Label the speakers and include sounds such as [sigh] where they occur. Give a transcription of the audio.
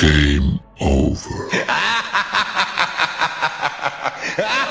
Speaker 1: Game over. [laughs]